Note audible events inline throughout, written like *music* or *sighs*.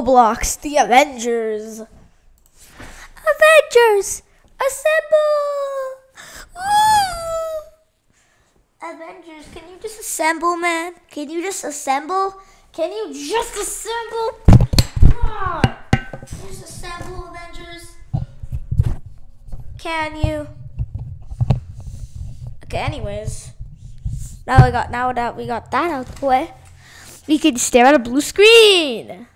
Roblox, the Avengers. Avengers, assemble! Woo! Avengers, can you just assemble, man? Can you just assemble? Can you just assemble? Just assemble, Avengers. Can you? Okay, anyways. Now we got now that we got that out the way, we can stare at a blue screen.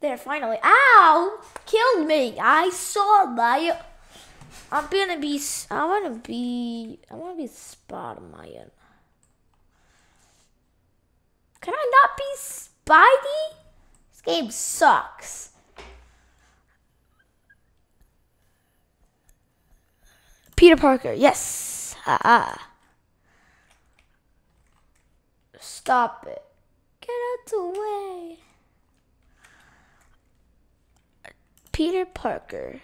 There, finally. Ow! Killed me. I saw my. I'm gonna be. I wanna be. I wanna be Spider-Man. Can I not be Spidey? This game sucks. Peter Parker. Yes. Ah. ah. Stop it. Get out the way. Peter Parker.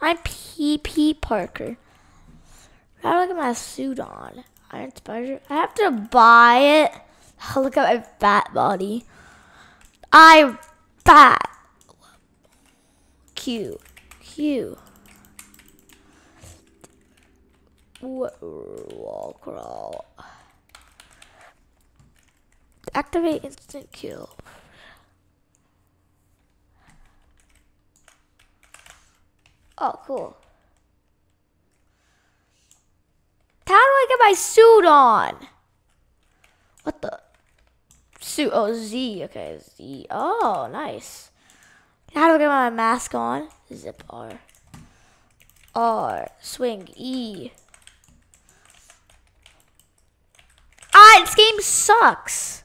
I'm P.P. Parker. I look at my suit on. Iron Spider. I have to buy it. I *sighs* Look at my fat body. I'm fat. Q. Q. Wa- Wall crawl. Activate instant kill. Oh, cool. How do I get my suit on? What the? Suit. Oh, Z. Okay, Z. Oh, nice. How do I get my mask on? Zip R. R. Swing. E. Ah, this game sucks.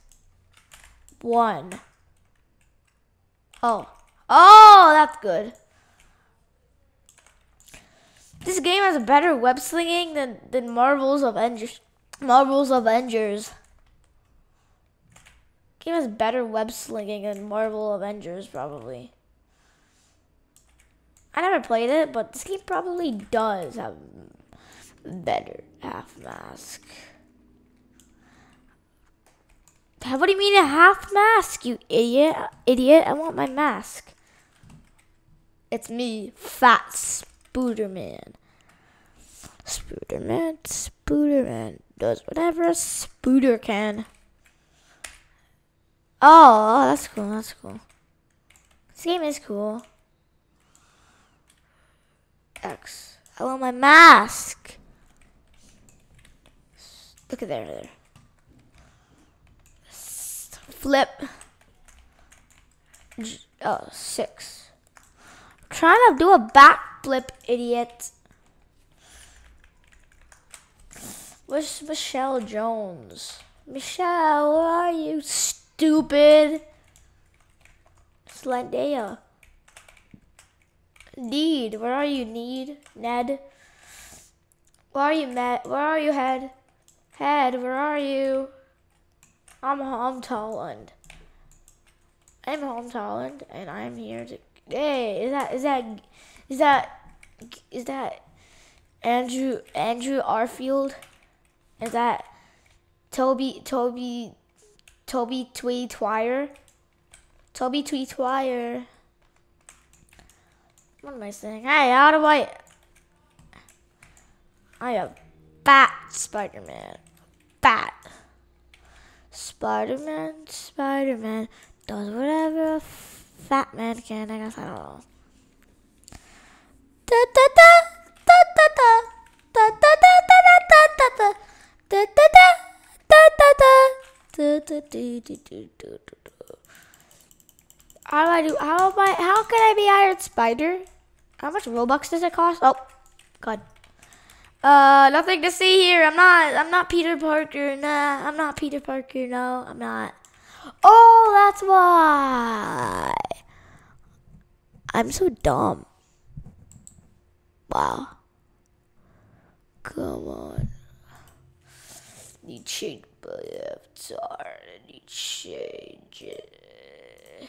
One. Oh. Oh, that's good. This game has a better web slinging than, than Marvel's Avengers. Marvel's Avengers. Game has better web slinging than Marvel Avengers, probably. I never played it, but this game probably does have better half mask. What do you mean a half mask, you idiot? Idiot, I want my mask. It's me, Fat Spooderman. Spooderman, Spooderman does whatever a Spooder can. Oh, that's cool, that's cool. This game is cool. X. I want my mask. Look at there, there. Flip. Oh, six. trying to do a backflip, idiot. Where's Michelle Jones? Michelle, where are you, stupid? Slendea. Need, where are you, Need? Ned? Where are you, Matt? Where are you, Head? Head, where are you? I'm Home Holland. I'm Home Holland, and I'm here to. Hey, is that is that is that is that Andrew Andrew Arfield? Is that Toby Toby Toby Tweed Twire? Toby Tweed Twire. What am I saying? Hey, how do I? I am Bat Spider Man. Bat. Spider Man, Spider Man does whatever a fat man can. I guess I don't know. How do I do? How am I? How can I be Iron Spider? How much Robux does it cost? Oh, God. Uh, nothing to see here. I'm not. I'm not Peter Parker. Nah, I'm not Peter Parker. No, I'm not. Oh, that's why. I'm so dumb. Wow. Come on. Need change my avatar. Need change it.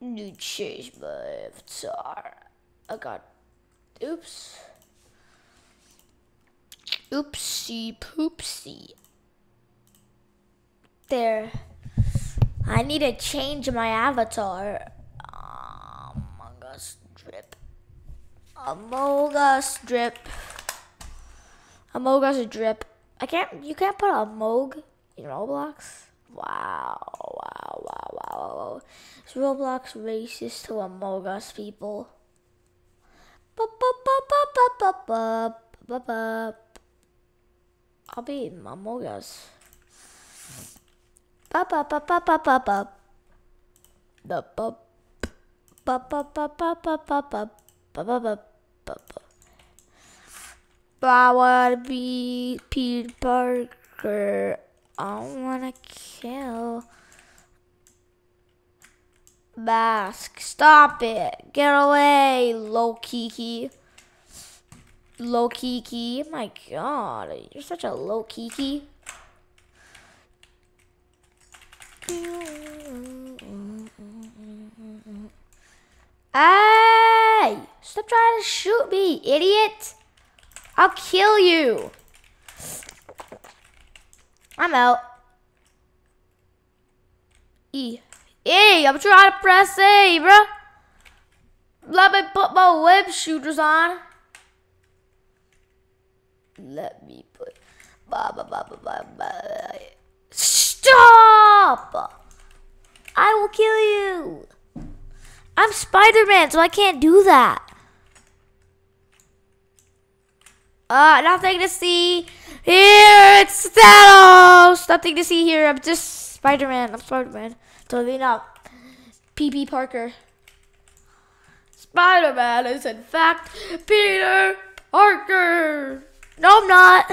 Need change my avatar. I got. Oops. Oopsie poopsie. There. I need to change my avatar. Oh, Among Us drip. Among Us drip. Among Us drip. I can't. You can't put a Moog in Roblox. Wow, wow, wow, wow, wow. Is Roblox racist to Among Us people? I'll be Among Us. Ba ba ba ba ba ba ba. The ba ba ba ba ba ba ba ba ba ba wanna be Peter Parker. I wanna kill. Mask, stop it. Get away, low kiki. Low kiki. My god, you're such a low kiki. Hey! Stop trying to shoot me, idiot! I'll kill you! I'm out. E. E, I'm trying to press A, bro. Let me put my web shooters on. Let me put. Ba, ba, ba, ba, ba, ba. Stop! I will kill you. I'm Spider-Man, so I can't do that. Uh, nothing to see here. It's Thanos. Nothing to see here. I'm just Spider-Man. I'm Spider-Man. Totally not. PP Parker. Spider-Man is in fact Peter Parker. No, I'm not.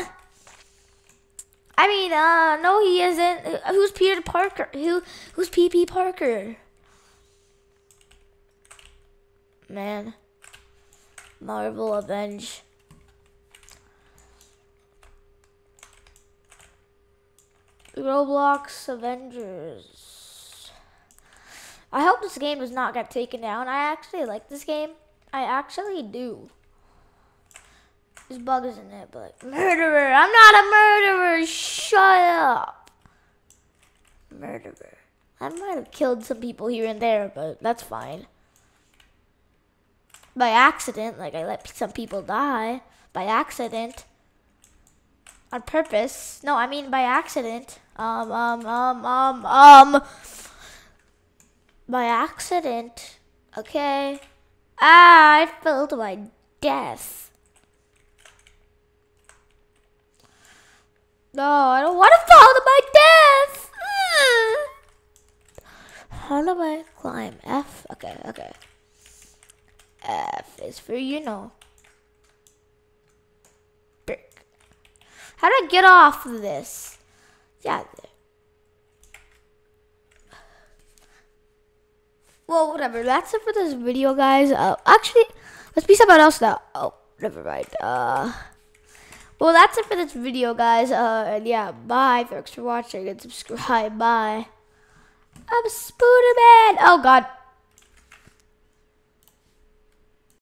I mean, uh, no, he isn't. Who's Peter Parker? Who? Who's PP Parker? Man, Marvel Avenge. Roblox Avengers. I hope this game does not get taken down. I actually like this game. I actually do. There's bugs in it, but murderer. I'm not a murderer. Shut up. Murderer. I might have killed some people here and there, but that's fine. By accident, like I let some people die by accident. On purpose. No, I mean by accident. Um, um, um, um, um. By accident. Okay. Ah, I fell to my death. No, I don't want to fall to my death. How do I climb? F? Okay, okay. F is for you know. Brick. How do I get off of this? Yeah. Well, whatever. That's it for this video, guys. Uh, actually, let's be something else now. Oh, never mind. Uh, well, that's it for this video, guys. Uh, and yeah, bye. Thanks for watching and subscribe. Bye. I'm Spooderman. Oh, God.